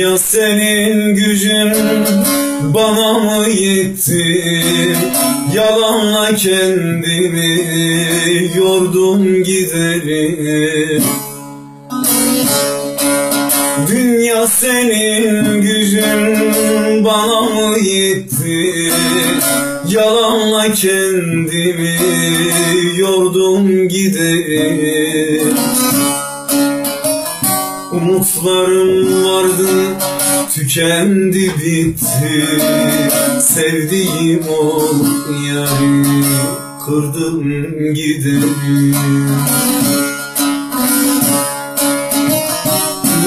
Dünya senin gücün bana mı yetti? Yalanla kendimi yordum giderim. Dünya senin gücün bana mı yetti? Yalanla kendimi yordum giderim Umutlarım vardı tükendi bitti. Sevdiğim o yari kırdım giderim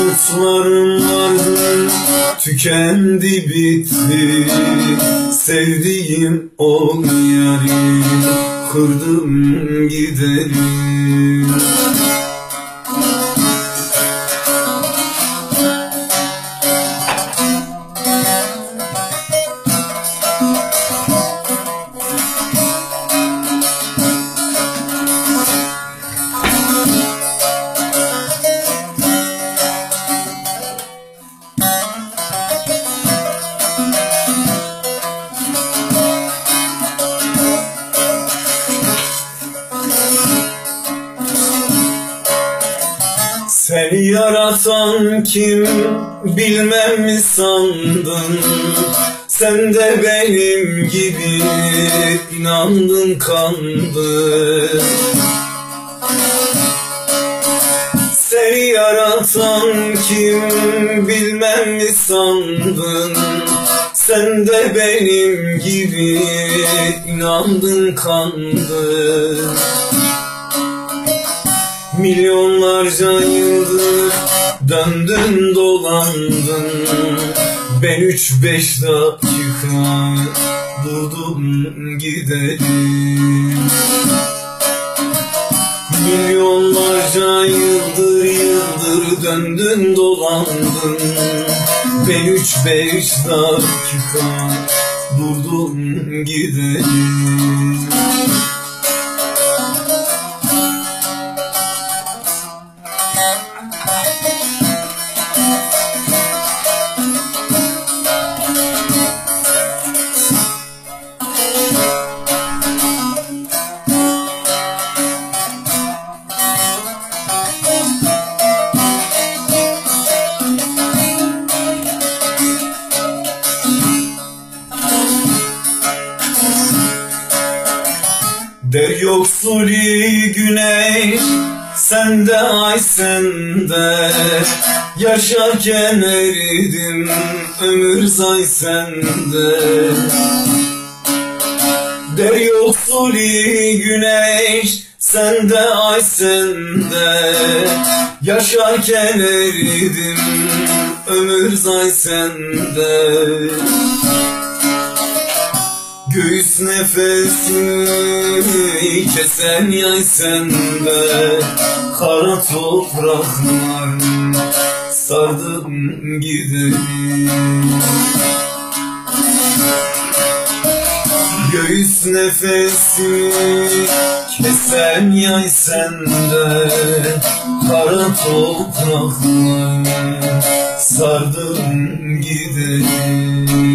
Umutlarım vardı tükendi bitti. Sevdiğim o yari kırdım giderim Seni yaratan kim bilmem mi sandın? Sen de benim gibi inandın kandın. Seni yaratan kim bilmem mi sandın? Sen de benim gibi inandın kandın Milyonlarca yıldır döndün dolandın. Ben üç beş dakika durdum gidelim. Milyonlarca yıldır yıldır döndün dolandın. Ben üç beş dakika durdum gidelim yoksuli güneş sende ay sende Yaşarken eridim ömür zay sende Der yoksuli güneş sende ay sende Yaşarken eridim ömür zay sende Göğüs nefesini kesen yay sende Kara topraklar sardım gidelim Göğüs nefesini kesen yay sende Kara topraklar sardım gidelim